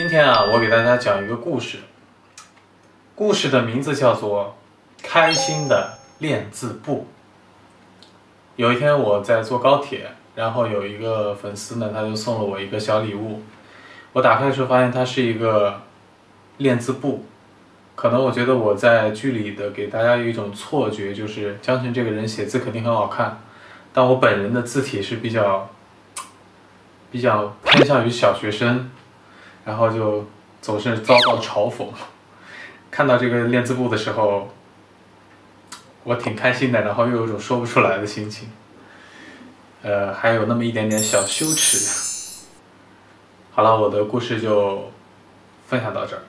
今天啊，我给大家讲一个故事。故事的名字叫做《开心的练字簿》。有一天我在坐高铁，然后有一个粉丝呢，他就送了我一个小礼物。我打开的时候发现它是一个练字簿。可能我觉得我在剧里的给大家有一种错觉，就是江辰这个人写字肯定很好看，但我本人的字体是比较比较偏向于小学生。然后就总是遭到嘲讽。看到这个练字簿的时候，我挺开心的，然后又有种说不出来的心情。呃，还有那么一点点小羞耻。好了，我的故事就分享到这儿。